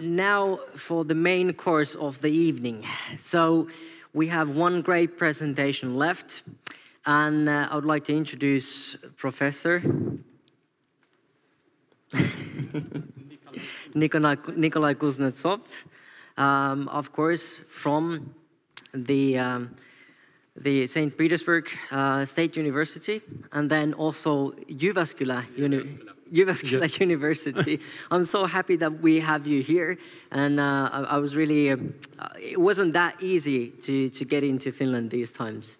now for the main course of the evening. So we have one great presentation left, and uh, I would like to introduce Professor Nikolai, Nikolai Kuznetsov, um, of course, from the um, the St. Petersburg uh, State University, and then also Jyväskylä, Uni Jyväskylä yeah. University. I'm so happy that we have you here, and uh, I, I, was really, uh, it wasn't that easy to, to get into Finland these times.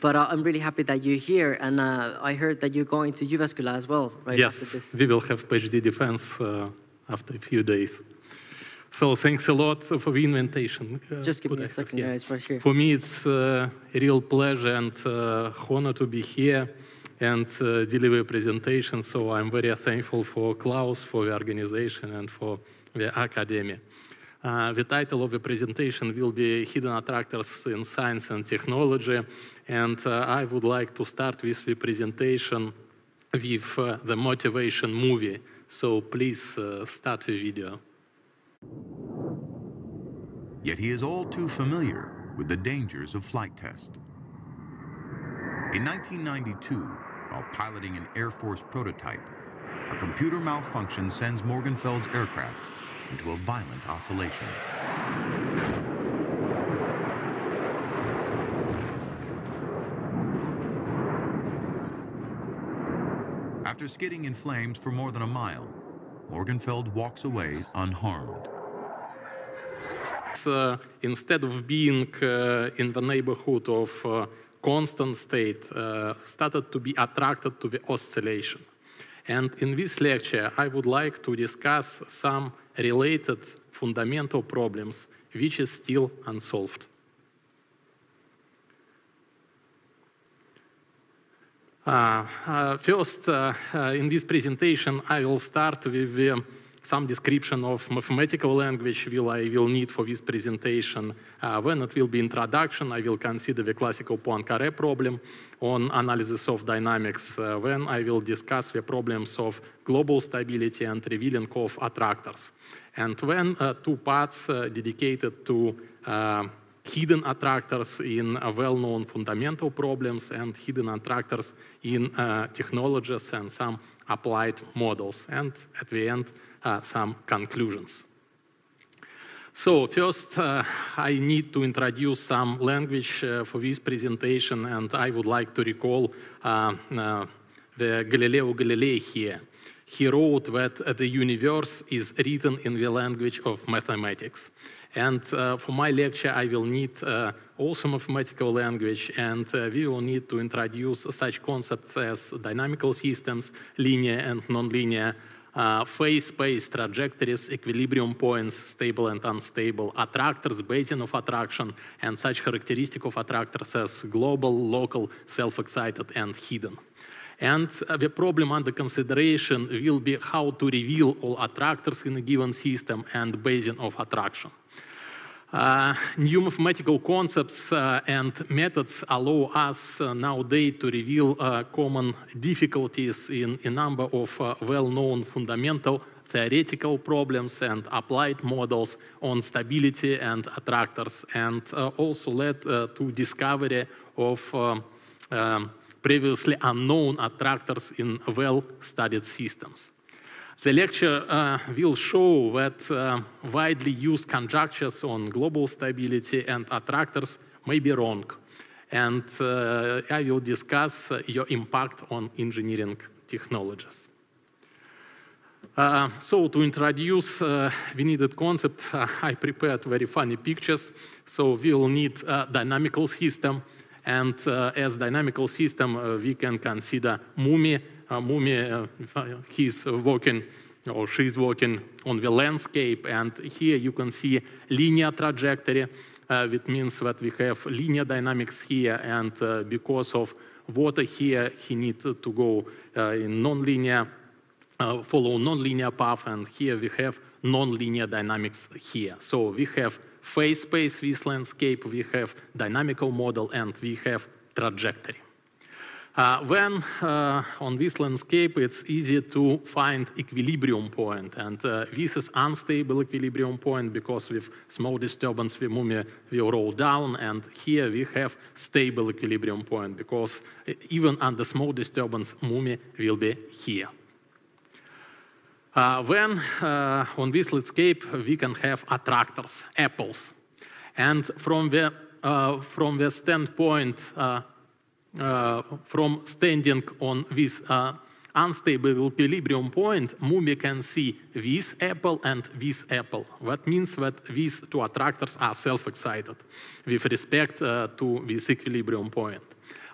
But uh, I'm really happy that you're here, and uh, I heard that you're going to Jyväskylä as well, right? Yes, we will have PhD defense uh, after a few days. So thanks a lot for the invitation. Uh, Just give me a second, yeah. guys, for sure. For me, it's uh, a real pleasure and uh, honor to be here and uh, deliver a presentation. So I'm very thankful for Klaus, for the organization, and for the academy. Uh, the title of the presentation will be Hidden Attractors in Science and Technology, and uh, I would like to start with the presentation with the motivation movie. So please start the video. Yet he is all too familiar with the dangers of flight test. In 1992, while piloting an Air Force prototype, a computer malfunction sends Morgenfeld's aircraft into a violent oscillation. After skidding in flames for more than a mile, Morgenfeld walks away unharmed. Uh, instead of being uh, in the neighborhood of uh, constant state, uh, started to be attracted to the oscillation. And in this lecture, I would like to discuss some related fundamental problems which is still unsolved. Uh, uh, first, uh, in this presentation, I will start with some description of mathematical language will I will need for this presentation. Uh, when it will be introduction, I will consider the classical Poincare problem on analysis of dynamics. Uh, when I will discuss the problems of global stability and revealing of attractors. And when uh, two parts dedicated to hidden attractors in uh, well-known fundamental problems and hidden attractors in uh, technologies and some applied models. And at the end, uh, some conclusions. So first, uh, I need to introduce some language uh, for this presentation, and I would like to recall the Galileo Galilei here. He wrote that the universe is written in the language of mathematics. And uh, for my lecture, I will need uh, also mathematical language, and uh, we will need to introduce such concepts as dynamical systems, linear and nonlinear, uh, phase space trajectories, equilibrium points, stable and unstable, attractors, basin of attraction, and such characteristic of attractors as global, local, self-excited, and hidden. And the problem under consideration will be how to reveal all attractors in a given system and basin of attraction. Uh, new mathematical concepts uh, and methods allow us uh, nowadays to reveal uh, common difficulties in a number of uh, well-known fundamental theoretical problems and applied models on stability and attractors, and uh, also led to discovery of um, previously unknown attractors in well-studied systems. The lecture uh, will show that uh, widely used conjectures on global stability and attractors may be wrong. And uh, I will discuss uh, your impact on engineering technologies. Uh, so to introduce uh, the needed concept, I prepared very funny pictures. So we will need a dynamical system. And as dynamical system, we can consider mummy Mummy, he's walking or she's walking on the landscape, and here you can see linear trajectory, uh, which means that we have linear dynamics here, and uh, because of water here, he needs to go uh, in non-linear, uh, follow non-linear path, and here we have non-linear dynamics here. So we have phase space with landscape, we have dynamical model, and we have trajectory. Uh, when uh, on this landscape, it's easy to find equilibrium point, and uh, this is unstable equilibrium point because with small disturbance, the mummy will roll down, and here we have stable equilibrium point because even under small disturbance, mummy will be here. Uh, when uh, on this landscape, we can have attractors, apples, and from the uh, from the standpoint uh, from standing on this uh, unstable equilibrium point, Mummy can see this apple and this apple. That means that these two attractors are self-excited with respect uh, to this equilibrium point.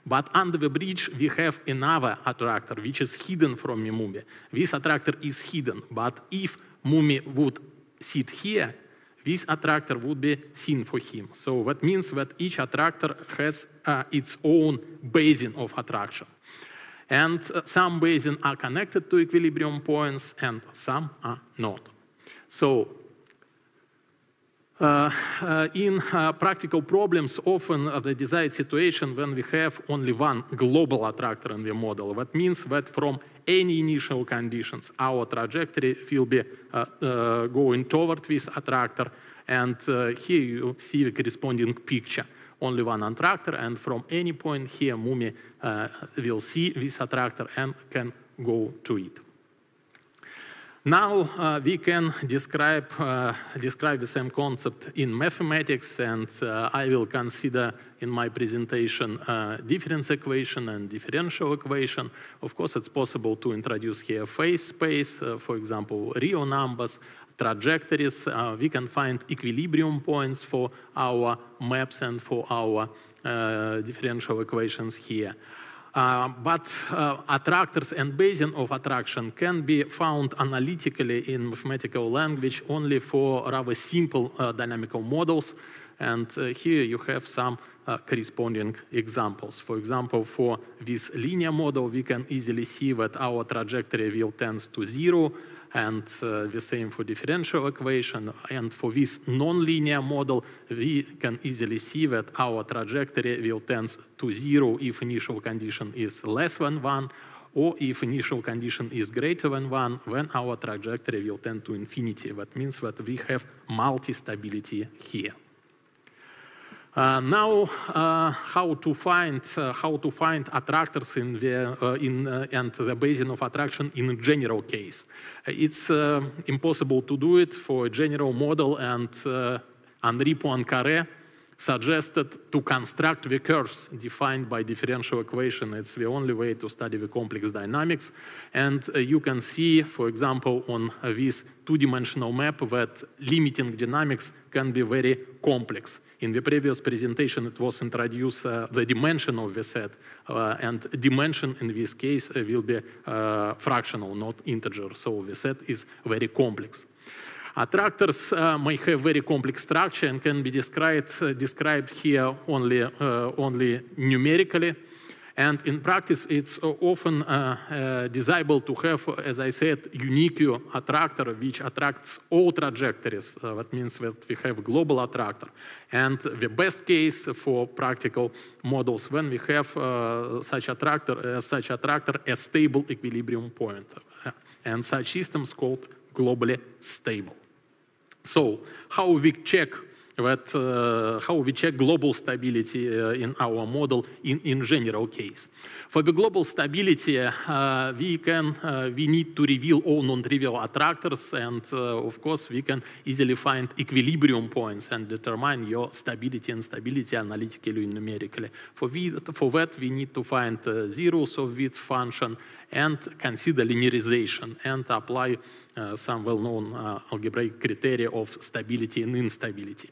But under the bridge, we have another attractor, which is hidden from Mummy. This attractor is hidden, but if Mummy would sit here, this attractor would be seen for him. So that means that each attractor has uh, its own basin of attraction. And uh, some basins are connected to equilibrium points and some are not. So in uh, practical problems, often the desired situation when we have only one global attractor in the model. That means that from any initial conditions, our trajectory will be uh, uh, going toward this attractor. And uh, here you see the corresponding picture. Only one attractor, and from any point here, Mummy will see this attractor and can go to it. Now uh, we can describe, uh, describe the same concept in mathematics, and uh, I will consider in my presentation difference equation and differential equation. Of course, it's possible to introduce here phase space, for example, real numbers, trajectories. we can find equilibrium points for our maps and for our differential equations here. Uh, but uh, attractors and basin of attraction can be found analytically in mathematical language only for rather simple uh, dynamical models. And uh, here you have some uh, corresponding examples. For example, for this linear model, we can easily see that our trajectory will tend to zero and uh, the same for differential equation. And for this nonlinear model, we can easily see that our trajectory will tend to zero if initial condition is less than one, or if initial condition is greater than one, then our trajectory will tend to infinity. That means that we have multi-stability here. Uh, now, uh, how to find uh, how to find attractors in the uh, in uh, and the basin of attraction in a general case. It's uh, impossible to do it for a general model, and Henri Poincaré suggested to construct the curves defined by differential equation. It's the only way to study the complex dynamics. And uh, you can see, for example, on uh, this two-dimensional map that limiting dynamics can be very complex. In the previous presentation, it was introduced uh, the dimension of the set, uh, and dimension in this case uh, will be fractional, not integer. So the set is very complex. Attractors uh, may have very complex structure and can be described, uh, described here only, uh, only numerically. And in practice, it's often uh, uh, desirable to have, as I said, unique attractor which attracts all trajectories. Uh, that means that we have global attractor. And the best case for practical models when we have such attractor, such attractor, a stable equilibrium point. And such systems called globally stable. So how we check that uh, how we check global stability uh, in our model in, in general case. For the global stability, uh, we can uh, we need to reveal all non-trivial attractors, and uh, of course we can easily find equilibrium points and determine your stability and stability analytically and numerically. For, we, for that, we need to find zeros of width function and consider linearization and apply some well-known uh, algebraic criteria of stability and instability.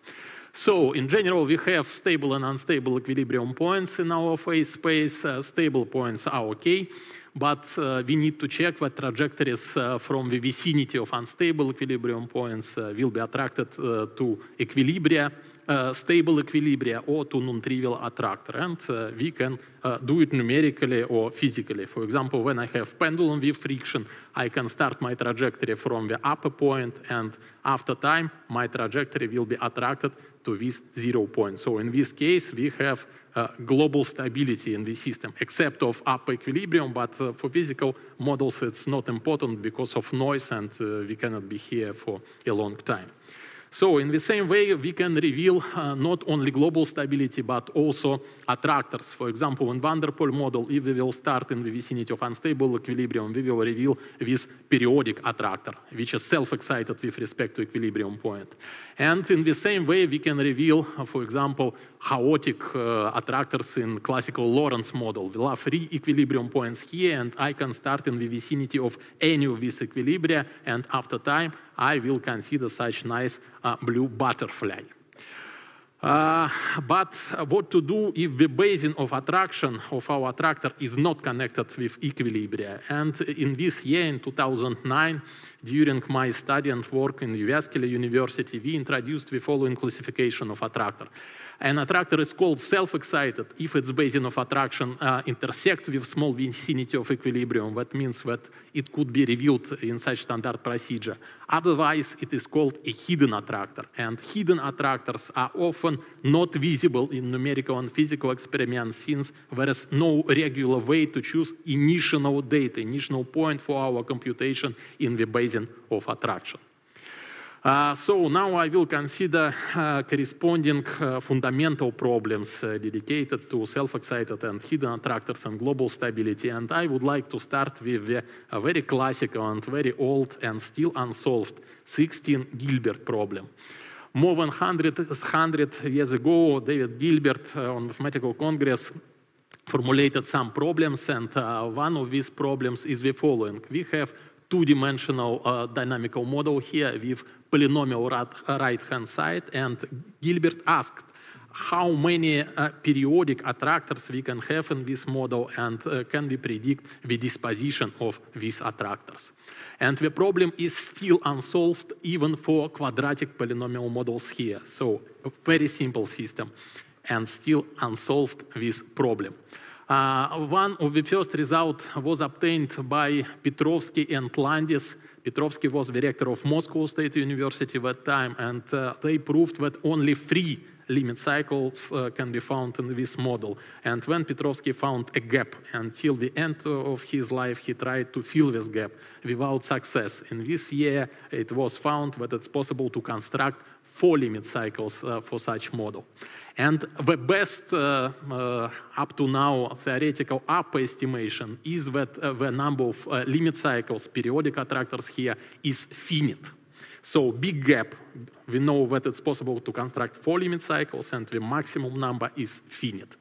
So in general, we have stable and unstable equilibrium points in our phase space. Uh, stable points are okay, but uh, we need to check that trajectories uh, from the vicinity of unstable equilibrium points uh, will be attracted to equilibria stable equilibria or to non-trivial attractor. And we can do it numerically or physically. For example, when I have pendulum with friction, I can start my trajectory from the upper point, and after time, my trajectory will be attracted to this zero point. So in this case, we have uh, global stability in the system, except of upper equilibrium, but uh, for physical models it's not important because of noise and uh, we cannot be here for a long time. So in the same way, we can reveal uh, not only global stability, but also attractors. For example, in van der Pol model, if we will start in the vicinity of unstable equilibrium, we will reveal this periodic attractor, which is self-excited with respect to equilibrium point. And in the same way, we can reveal, uh, for example, chaotic uh, attractors in classical Lorenz model. We'll have three equilibrium points here, and I can start in the vicinity of any of these equilibria, and after time, I will consider such nice uh, blue butterfly. Uh, but what to do if the basin of attraction of our attractor is not connected with equilibria? And in this year, in 2009, during my study and work in Jyväskylä University, we introduced the following classification of attractor. An attractor is called self-excited if its basin of attraction uh, intersects with small vicinity of equilibrium. That means that it could be revealed in such standard procedure. Otherwise, it is called a hidden attractor. And hidden attractors are often not visible in numerical and physical experiments since there is no regular way to choose initial data, initial point for our computation in the basin of attraction. Uh, so now I will consider uh, corresponding uh, fundamental problems uh, dedicated to self-excited and hidden attractors and global stability. And I would like to start with the very classical and very old and still unsolved 16 Gilbert problem. More than 100, 100 years ago, David Gilbert uh, on Mathematical Congress formulated some problems, and uh, one of these problems is the following. We have two-dimensional uh, dynamical model here with polynomial right-hand side, and Gilbert asked how many uh, periodic attractors we can have in this model and uh, can we predict the disposition of these attractors. And the problem is still unsolved even for quadratic polynomial models here. So a very simple system and still unsolved this problem. Uh, one of the first results was obtained by Petrovsky and Landis. Petrovsky was the rector of Moscow State University at that time, and uh, they proved that only three limit cycles uh, can be found in this model. And when Petrovsky found a gap until the end of his life, he tried to fill this gap without success. In this year, it was found that it's possible to construct four limit cycles uh, for such model. And the best uh, uh, up to now theoretical upper estimation is that uh, the number of uh, limit cycles, periodic attractors here, is finite. So big gap, we know that it's possible to construct four limit cycles and the maximum number is finite.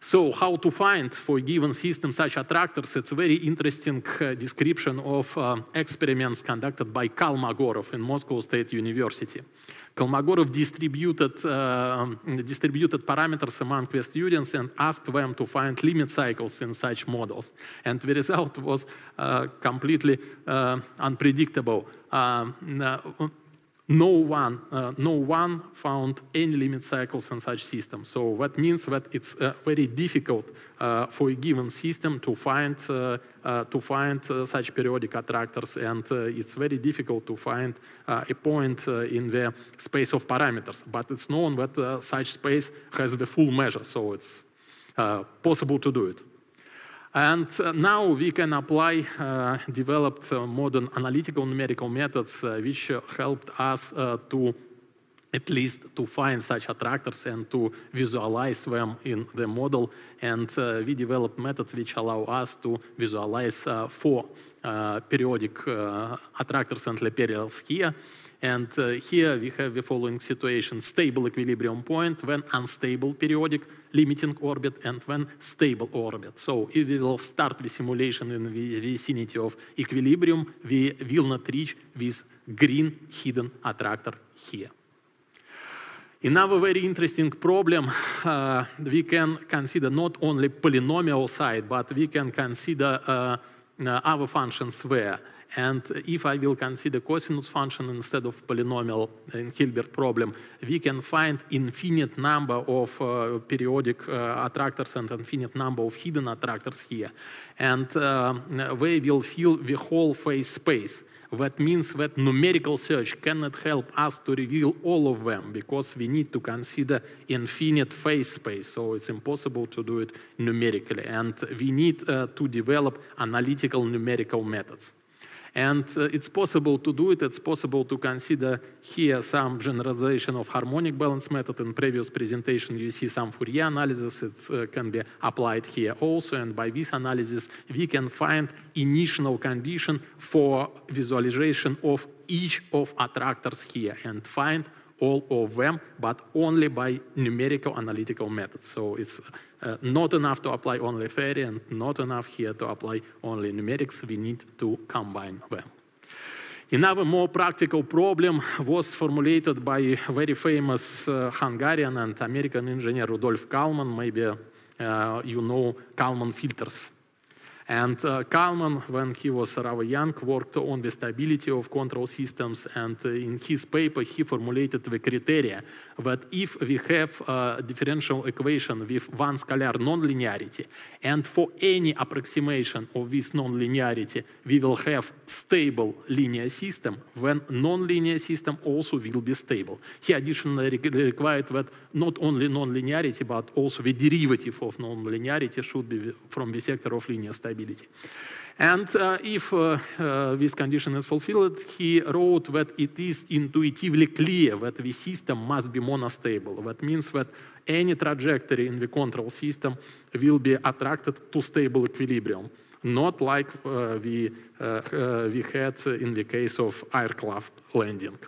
So how to find for given system such attractors? It's a very interesting uh, description of uh, experiments conducted by Kolmogorov in Moscow State University. Kolmogorov distributed, uh, distributed parameters among the students and asked them to find limit cycles in such models. And the result was uh, completely uh, unpredictable. Um, no one, uh, no one found any limit cycles in such system. So that means that it's uh, very difficult uh, for a given system to find uh, uh, to find uh, such periodic attractors, and it's very difficult to find a point in the space of parameters. But it's known that such space has the full measure, so it's possible to do it. And uh, now we can apply uh, developed uh, modern analytical numerical methods which helped us to at least to find such attractors and to visualize them in the model. And uh, we developed methods which allow us to visualize uh, four uh, periodic attractors and leperials here. And here we have the following situation, stable equilibrium point, when unstable periodic limiting orbit and when stable orbit. So if we will start the simulation in the vicinity of equilibrium, we will not reach this green hidden attractor here. Another very interesting problem, uh, we can consider not only polynomial side, but we can consider uh, uh other functions there. And if I will consider cosinus function instead of polynomial in Hilbert problem, we can find infinite number of uh, periodic uh, attractors and infinite number of hidden attractors here. And uh, they will fill the whole phase space. That means that numerical search cannot help us to reveal all of them because we need to consider infinite phase space. So it's impossible to do it numerically. And we need uh, to develop analytical numerical methods. And uh, it's possible to do it. It's possible to consider here some generalization of harmonic balance method. In previous presentation, you see some Fourier analysis. It uh, can be applied here also. And by this analysis, we can find initial condition for visualization of each of attractors here and find all of them, but only by numerical analytical methods. So it's uh, not enough to apply only theory and not enough here to apply only numerics. We need to combine them. Another more practical problem was formulated by very famous uh, Hungarian and American engineer Rudolf Kalman. Maybe uh, you know Kalman filters. And uh, Kalman, when he was rather young, worked on the stability of control systems. And uh, in his paper, he formulated the criteria that if we have a differential equation with one scalar nonlinearity, and for any approximation of this nonlinearity, we will have stable linear system, then nonlinear system also will be stable. He additionally required that not only nonlinearity, but also the derivative of nonlinearity should be from the sector of linear stability. And uh, if uh, uh, this condition is fulfilled, he wrote that it is intuitively clear that the system must be monostable. That means that any trajectory in the control system will be attracted to stable equilibrium, not like uh, we, uh, uh, we had in the case of aircraft landing.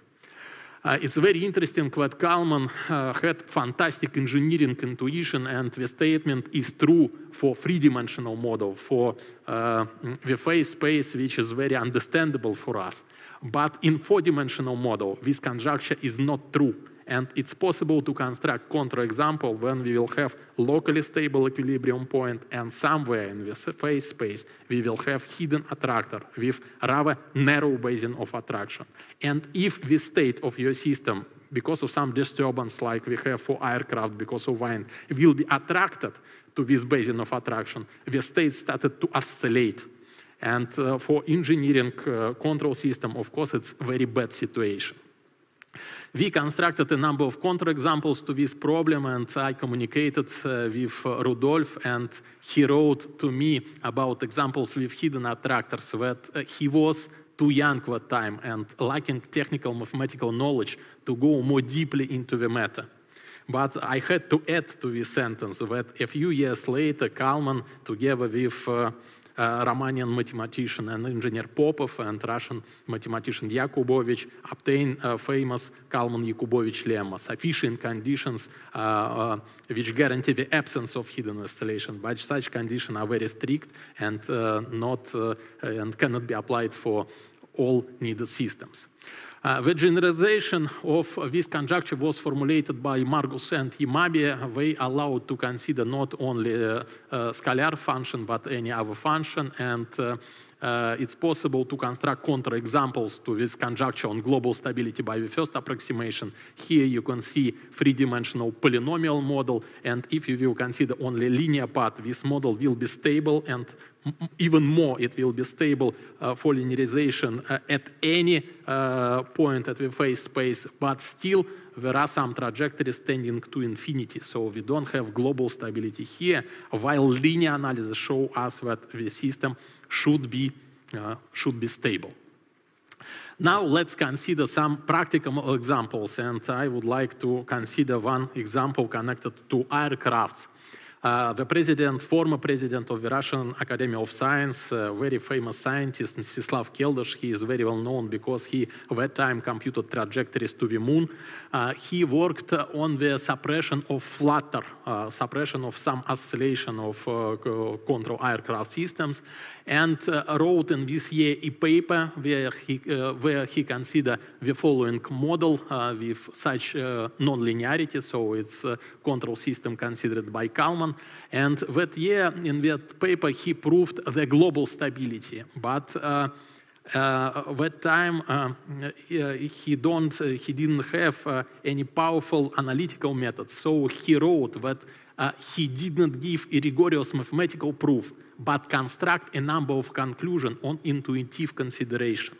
Uh, it's very interesting that Kalman uh, had fantastic engineering intuition, and the statement is true for three-dimensional model, for uh, the phase space, which is very understandable for us. But in four-dimensional model, this conjecture is not true. And it's possible to construct counterexample when we will have locally stable equilibrium point and somewhere in this phase space we will have hidden attractor with rather narrow basin of attraction. And if the state of your system because of some disturbance like we have for aircraft because of wind, will be attracted to this basin of attraction, the state started to oscillate. And uh, for engineering uh, control system, of course, it's very bad situation. We constructed a number of counterexamples to this problem, and I communicated uh, with uh, Rudolf, and he wrote to me about examples with hidden attractors that uh, he was too young at that time and lacking technical mathematical knowledge to go more deeply into the matter. But I had to add to this sentence that a few years later, Kalman, together with uh, Romanian mathematician and engineer Popov and Russian mathematician Yakubovich obtained famous Kalman-Yakubovich lemma, sufficient conditions which guarantee the absence of hidden oscillation. But such conditions are very strict and not and cannot be applied for all needed systems. Uh, the generalization of this conjecture was formulated by Markus and Yamabe. They allowed to consider not only a, a scalar function, but any other function. And uh, uh, it's possible to construct counterexamples to this conjecture on global stability by the first approximation. Here you can see three-dimensional polynomial model, and if you will consider only linear part, this model will be stable, and even more, it will be stable uh, for linearization uh, at any uh, point at the phase space, but still there are some trajectories tending to infinity, so we don't have global stability here, while linear analysis show us that the system should be, uh, should be stable. Now let's consider some practical examples, and I would like to consider one example connected to aircrafts. Uh, the president, former president of the Russian Academy of Science, uh, very famous scientist, Mstislav Keldysh, he is very well known because he, at that time, computed trajectories to the moon. Uh, he worked on the suppression of flutter, uh, suppression of some oscillation of uh, control aircraft systems, and uh, wrote in this year a paper where he, where he considered the following model with such non-linearity, so it's a control system considered by Kalman, and that year, in that paper, he proved the global stability. But uh, uh, that time uh, he don't uh, he didn't have uh, any powerful analytical methods. So he wrote that uh, he did not give a rigorous mathematical proof but construct a number of conclusions on intuitive consideration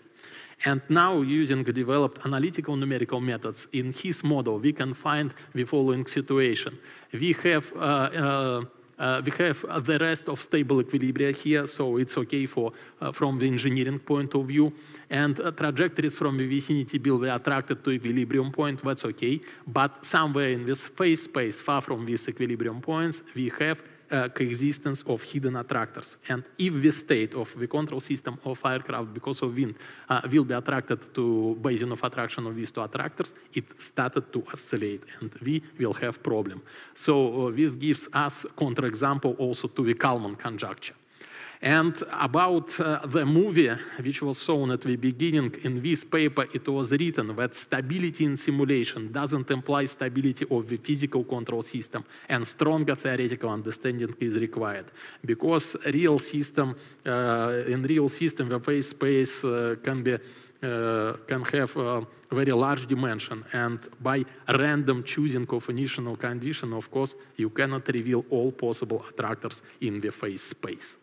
And now, using developed analytical numerical methods in his model, we can find the following situation. We have uh, uh, uh, we have uh, the rest of stable equilibria here, so it's okay for uh, from the engineering point of view. And uh, trajectories from the vicinity will be attracted to equilibrium point, that's okay. But somewhere in this phase space, far from these equilibrium points, we have uh, coexistence of hidden attractors. And if the state of the control system of aircraft, because of wind, uh, will be attracted to basin of attraction of these two attractors, it started to oscillate, and we will have problem. So uh, this gives us counterexample also to the Kalman conjecture. And about uh, the movie, which was shown at the beginning in this paper, it was written that stability in simulation doesn't imply stability of the physical control system, and stronger theoretical understanding is required. Because real system, uh, in real system, the phase space uh, can be uh, can have a very large dimension and by random choosing of initial condition of course you cannot reveal all possible attractors in the phase space.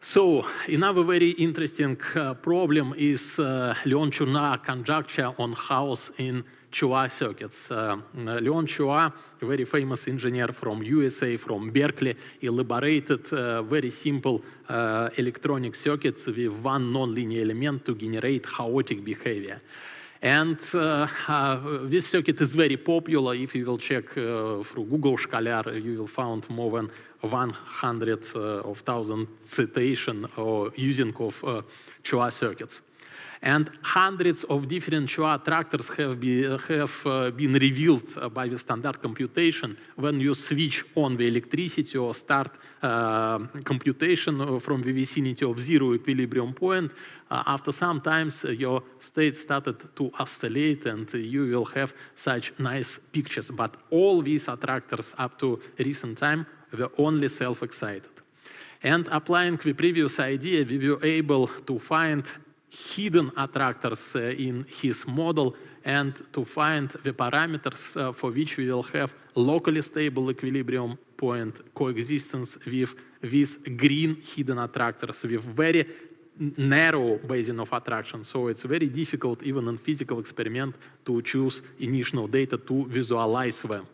So another very interesting uh, problem is uh, Leon-Chua conjecture on chaos in Chua circuits. Uh, Leon Chua, a very famous engineer from USA, from Berkeley, elaborated uh, very simple uh, electronic circuits with one nonlinear element to generate chaotic behavior. And uh, uh, this circuit is very popular. If you will check uh, through Google Scholar, you will find more than 100 uh, of thousand citation or using of uh, Chua circuits. And hundreds of different Chua attractors have, be, have uh, been revealed uh, by the standard computation when you switch on the electricity or start uh, computation from the vicinity of zero equilibrium point. Uh, after some times, your state started to oscillate and you will have such nice pictures. But all these attractors up to recent time were only self-excited. And applying the previous idea, we were able to find hidden attractors uh, in his model and to find the parameters uh, for which we will have locally stable equilibrium point coexistence with these green hidden attractors with very narrow basin of attraction. So it's very difficult even in physical experiment to choose initial data to visualize them.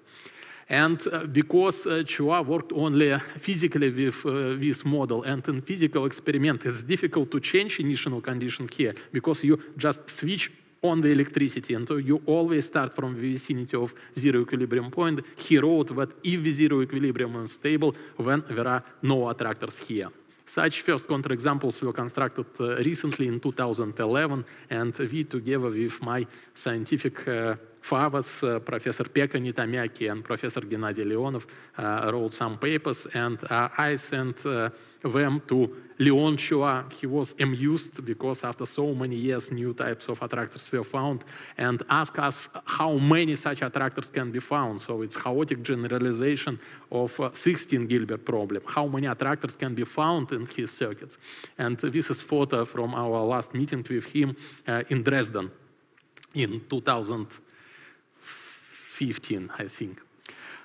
And uh, because uh, Chua worked only physically with uh, this model and in physical experiment, it's difficult to change initial condition here because you just switch on the electricity and so you always start from the vicinity of zero equilibrium point. He wrote that if the zero equilibrium is stable, then there are no attractors here. Such first counterexamples were constructed uh, recently in 2011, and we, together with my scientific fathers, uh, Professor Pekka Neittaanmäki and Professor Gennady Leonov, uh, wrote some papers, and uh, I sent them to Leon Chua. He was amused because after so many years, new types of attractors were found, and asked us how many such attractors can be found. So it's chaotic generalization of uh, 16 Gilbert problem. How many attractors can be found in his circuits? And this is photo from our last meeting with him uh, in Dresden in 2015, I think.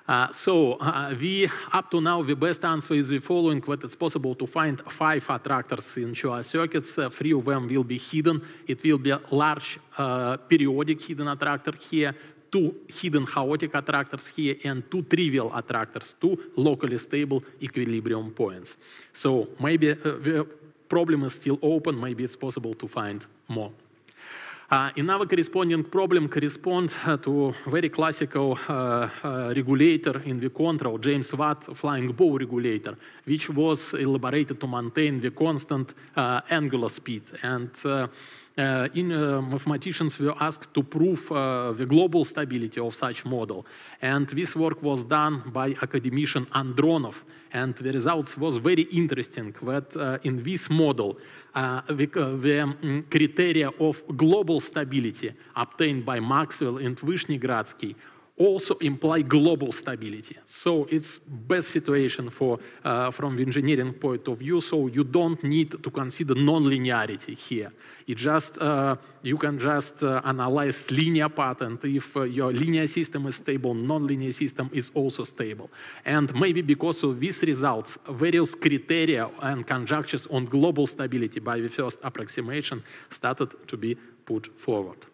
Uh, so uh, we, up to now, the best answer is the following, that it's possible to find five attractors in Chua circuits. Uh, three of them will be hidden. It will be a large uh, periodic hidden attractor here, two hidden chaotic attractors here, and two trivial attractors, two locally stable equilibrium points. So maybe uh, the problem is still open, maybe it's possible to find more. Uh, another corresponding problem corresponds to very classical regulator in the control, James Watt flyball regulator, which was elaborated to maintain the constant uh, angular speed. And uh, in, uh, mathematicians were asked to prove uh, the global stability of such model. And this work was done by academician Andronov. And the results was very interesting that in this model, uh, the, uh, the um, criteria of global stability obtained by Maxwell and Vishnegradsky also imply global stability. So it's best situation for uh, from the engineering point of view. So you don't need to consider non-linearity here. It just uh, you can just uh, analyze linear pattern. If uh, your linear system is stable, non-linear system is also stable. And maybe because of these results, various criteria and conjectures on global stability by the first approximation started to be put forward.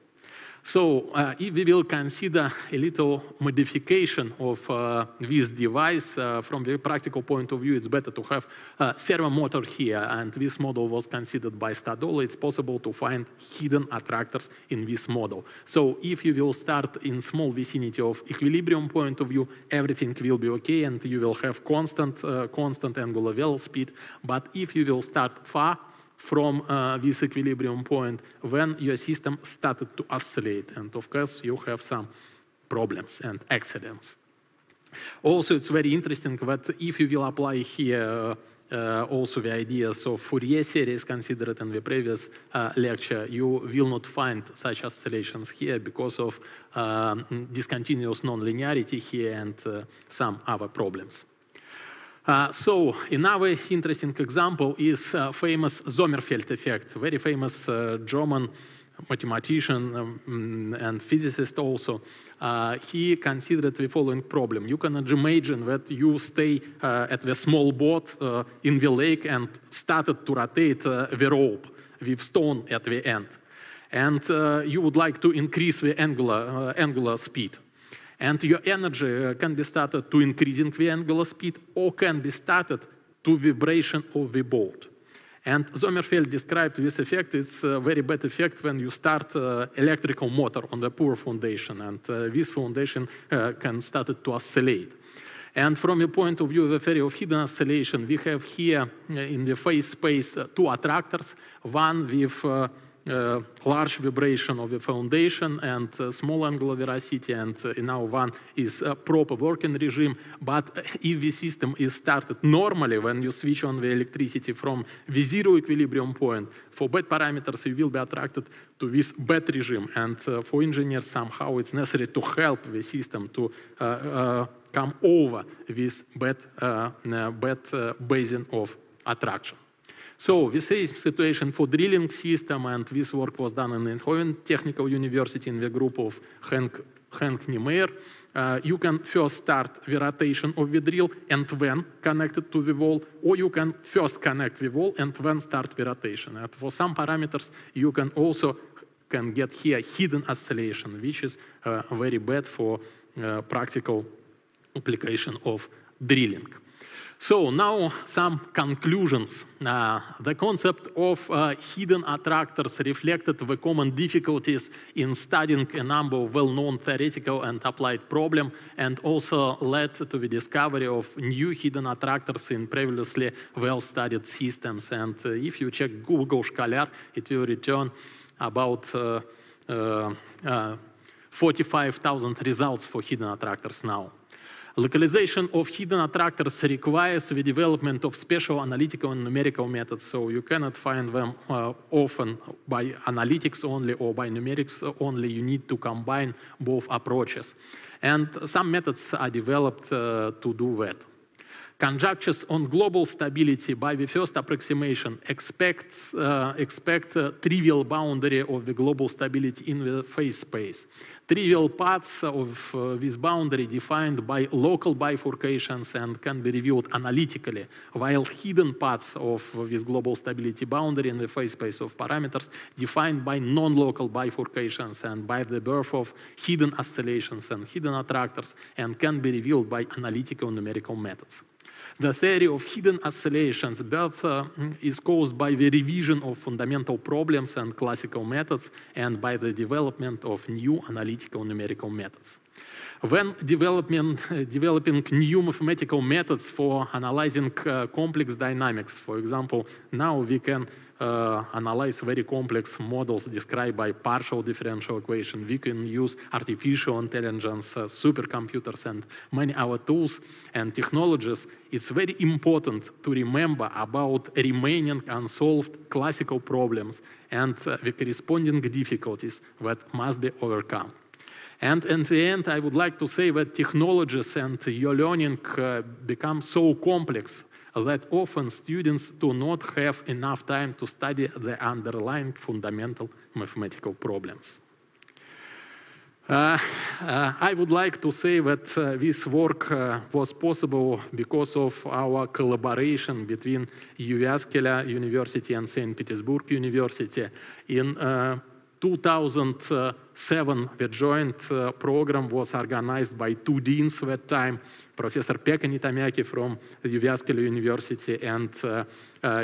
So uh, if we will consider a little modification of uh, this device, uh, from the practical point of view, it's better to have a servo motor here, and this model was considered by Stadolo. It's possible to find hidden attractors in this model. So if you will start in small vicinity of equilibrium point of view, everything will be okay, and you will have constant, uh, constant angular velo speed. But if you will start far, from uh, this equilibrium point when your system started to oscillate. And of course, you have some problems and accidents. Also, it's very interesting that if you will apply here uh, also the ideas of Fourier series considered in the previous uh, lecture, you will not find such oscillations here because of um, discontinuous nonlinearity here and uh, some other problems. Uh, so another interesting example is uh, famous Sommerfeld effect, very famous uh, German mathematician um, and physicist also. Uh, he considered the following problem. You can imagine that you stay uh, at the small boat in the lake and started to rotate the rope with stone at the end. And you would like to increase the angular, angular speed. And your energy uh, can be started to increasing the angular speed or can be started to vibration of the boat. And Sommerfeld described this effect. It's a very bad effect when you start uh, electrical motor on the poor foundation, and uh, this foundation uh, can start to oscillate. And from the point of view of the theory of hidden oscillation, we have here uh, in the phase space uh, two attractors, one with uh, large vibration of the foundation and uh, small angular velocity, and uh, now one is a proper working regime. But if the system is started normally, when you switch on the electricity from the zero equilibrium point, for bad parameters, you will be attracted to this bad regime. And uh, for engineers, somehow it's necessary to help the system to uh, uh, come over this bad, bad basin of attraction. So the same situation for drilling system, and this work was done in Eindhoven Technical University in the group of Henk, Henk Nijmeijer. Uh, you can first start the rotation of the drill and then connect it to the wall, or you can first connect the wall and then start the rotation. And for some parameters, you can also can get here hidden oscillation, which is uh, very bad for uh, practical application of drilling. So now some conclusions. Uh, the concept of uh, hidden attractors reflected the common difficulties in studying a number of well-known theoretical and applied problems and also led to the discovery of new hidden attractors in previously well-studied systems. And uh, if you check Google Scholar, it will return about uh, uh, uh, 45,000 results for hidden attractors now. Localization of hidden attractors requires the development of special analytical and numerical methods, so you cannot find them uh, often by analytics only or by numerics only. You need to combine both approaches. And some methods are developed uh, to do that. Conjectures on global stability by the first approximation expect, uh, expect trivial boundary of the global stability in the phase space. Trivial parts of uh, this boundary defined by local bifurcations and can be reviewed analytically, while hidden parts of this global stability boundary in the phase space of parameters defined by non-local bifurcations and by the birth of hidden oscillations and hidden attractors and can be revealed by analytical numerical methods. The theory of hidden oscillations birth uh, is caused by the revision of fundamental problems and classical methods and by the development of new analytical numerical methods. When developing, uh, developing new mathematical methods for analyzing uh, complex dynamics, for example, now we can uh, analyze very complex models described by partial differential equation. We can use artificial intelligence, uh, supercomputers, and many other tools and technologies. It's very important to remember about remaining unsolved classical problems and uh, the corresponding difficulties that must be overcome. And in the end, I would like to say that technologies and your learning uh, become so complex that often students do not have enough time to study the underlying fundamental mathematical problems. Uh, uh, I would like to say that uh, this work uh, was possible because of our collaboration between Jyväskylä University and St. Petersburg University in uh, 2007, the joint uh, program was organized by two deans that time, Professor Pekka Neittaanmäki from Jyväskylä University and uh, uh,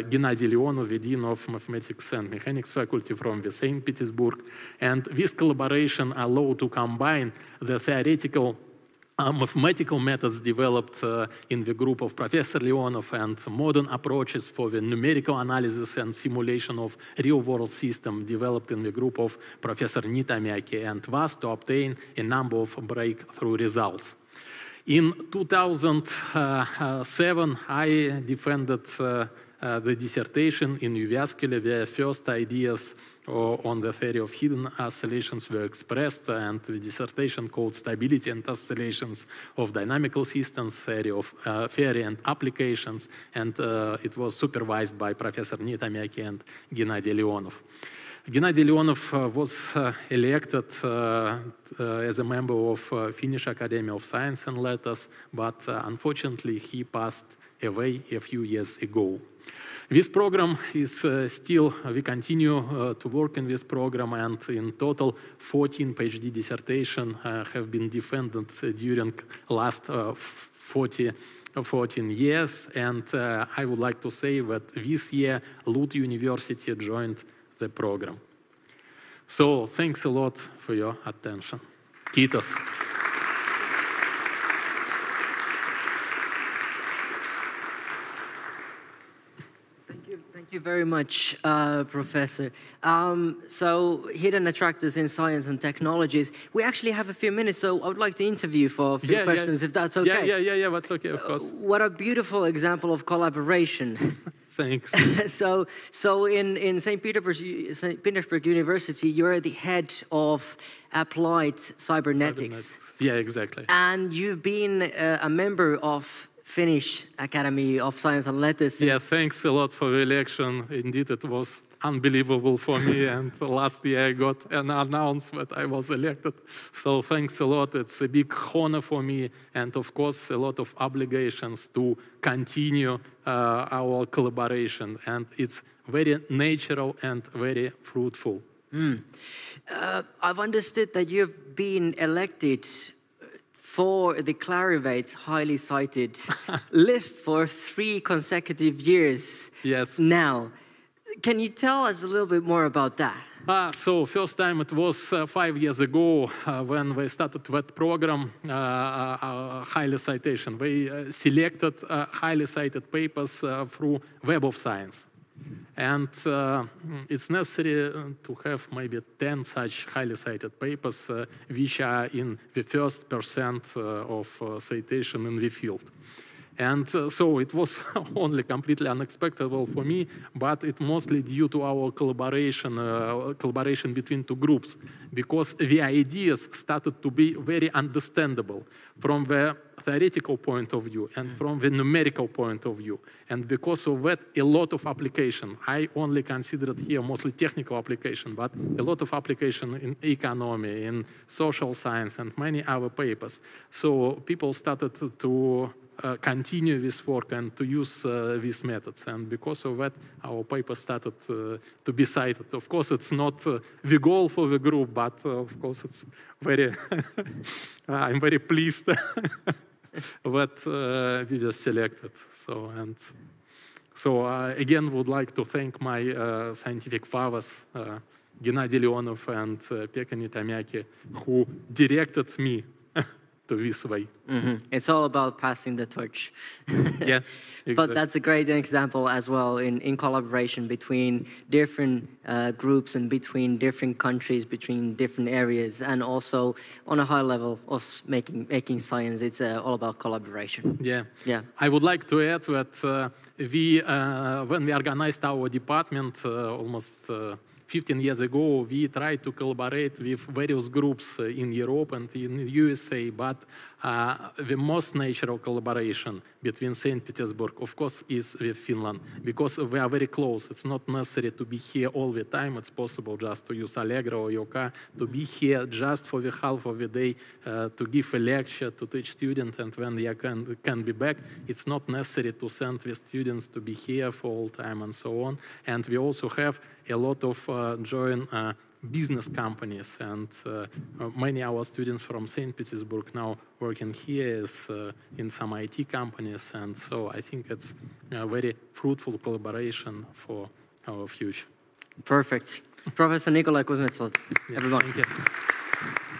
Gennady Leonov, the Dean of Mathematics and Mechanics Faculty from the St. Petersburg. And this collaboration allowed to combine the theoretical mathematical methods developed uh, in the group of Professor Leonov and modern approaches for the numerical analysis and simulation of real-world system developed in the group of Professor Neittaanmäki and thus to obtain a number of breakthrough results. In 2007, I defended uh, uh, the dissertation in Jyväskylä, the first ideas on the theory of hidden oscillations were expressed, and the dissertation called Stability and Oscillations of Dynamical Systems, Theory, of, uh, theory and Applications, and uh, it was supervised by Professor Neittaanmäki and Gennady Leonov. Gennady Leonov uh, was uh, elected uh, as a member of Finnish Academy of Science and Letters, but unfortunately he passed away a few years ago. This program is uh, still, uh, we continue uh, to work in this program and in total 14 PhD dissertation uh, have been defended during last uh, 40, 14 years. And uh, I would like to say that this year Lund University joined the program. So thanks a lot for your attention. Kiitos. You very much, uh, Professor. Um, so, hidden attractors in science and technologies. We actually have a few minutes, so I would like to interview for a few yeah, questions, yeah. if that's okay. Yeah, yeah, yeah, yeah, that's okay, of uh, course. Uh, what a beautiful example of collaboration. Thanks. so, so in, in St. Petersburg, St. Petersburg University, you're the head of applied cybernetics. cybernetics. Yeah, exactly. And you've been uh, a member of Finnish Academy of Science and Letters. Yeah, thanks a lot for the election. Indeed, it was unbelievable for me. and last year I got an announcement that I was elected. So thanks a lot. It's a big honor for me, and of course, a lot of obligations to continue uh, our collaboration. And it's very natural and very fruitful. Mm. Uh, I've understood that you've been elected for the Clarivate highly cited list for three consecutive years yes. now. Can you tell us a little bit more about that? Uh, so first time it was uh, five years ago uh, when we started that program, uh, uh, uh, highly citation. We selected highly cited papers through Web of Science. And uh, it's necessary to have maybe 10 such highly cited papers uh, which are in the first percent uh, of uh, citation in the field. And uh, so it was only completely unexpected for me, but it mostly due to our collaboration, collaboration between two groups, because the ideas started to be very understandable from the theoretical point of view and mm. from the numerical point of view. And because of that, a lot of application, I only considered here mostly technical application, but a lot of application in economy, in social science, and many other papers. So people started to uh, continue this work and to use uh, these methods. And because of that, our paper started uh, to be cited. Of course, it's not uh, the goal for the group, but uh, of course, it's very, I'm very pleased that we were selected. So, and so again, would like to thank my scientific fathers, Gennady Leonov and uh, Pekka Neittaanmäki, who directed me to this way. Mm-hmm. It's all about passing the torch. yeah. Exactly. But that's a great example as well in, in collaboration between different uh, groups and between different countries, between different areas, and also on a high level of making, making science. It's uh, all about collaboration. Yeah. Yeah. I would like to add that uh, we, uh, when we organized our department uh, almost uh, 15 years ago, we tried to collaborate with various groups in Europe and in USA, but uh, the most natural collaboration between St. Petersburg, of course, is with Finland, because we are very close. It's not necessary to be here all the time. It's possible just to use Allegro or car, to be here just for the half of the day, uh, to give a lecture, to teach students, and when they can, can be back, it's not necessary to send the students to be here for all time and so on. And we also have a lot of uh, joint uh, business companies and uh, many of our students from St. Petersburg now working here is uh, in some IT companies and so I think it's a very fruitful collaboration for our future. Perfect. Professor Nikolai Kuznetsov, Yeah, everyone. Thank you.